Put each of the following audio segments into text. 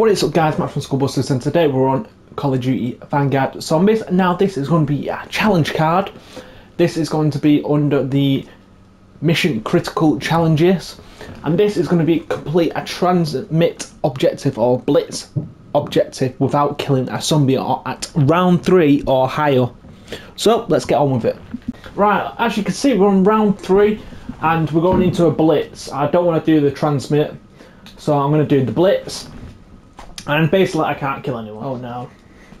What is up guys, Matt from Skullbusters and today we're on Call of Duty Vanguard Zombies. Now this is going to be a challenge card. This is going to be under the Mission Critical Challenges. And this is going to be complete a transmit objective or blitz objective without killing a zombie or at round 3 or higher. So let's get on with it. Right, as you can see we're on round 3 and we're going into a blitz. I don't want to do the transmit so I'm going to do the blitz and basically, I can't kill anyone. Oh no.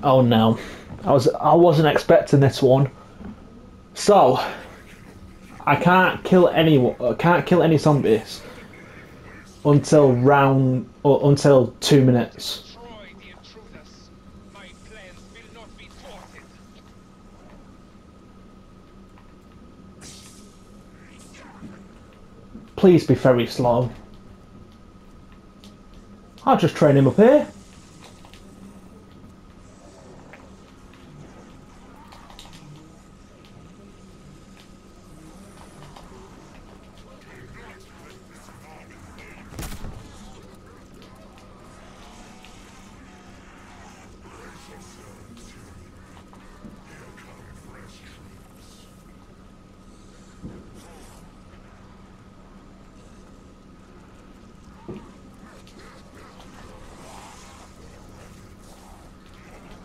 Oh no. I was I wasn't expecting this one. So I can't kill anyone. I can't kill any zombies until round or until two minutes. Please be very slow. I'll just train him up here.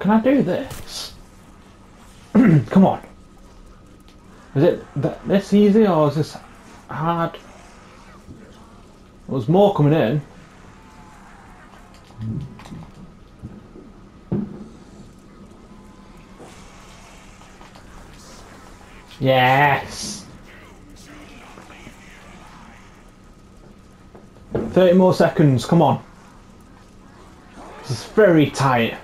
Can I do this? Come on. Is it this easy or is this hard? There's more coming in. Yes! 30 more seconds, come on. This is very tight.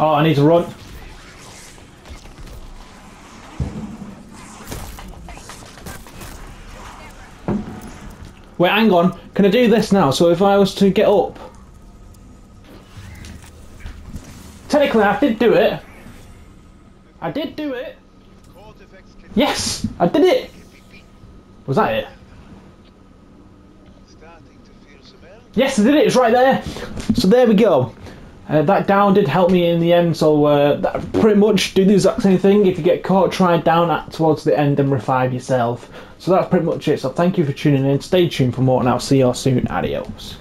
Oh, I need to run. Wait, hang on. Can I do this now? So if I was to get up... Technically, I did do it. I did do it. Yes, I did it. Was that it? Yes, I did it. It's right there. So there we go. Uh, that down did help me in the end, so uh, that pretty much do the exact same thing. If you get caught, try down at towards the end and revive yourself. So that's pretty much it. So thank you for tuning in. Stay tuned for more, and I'll see you all soon. Adios.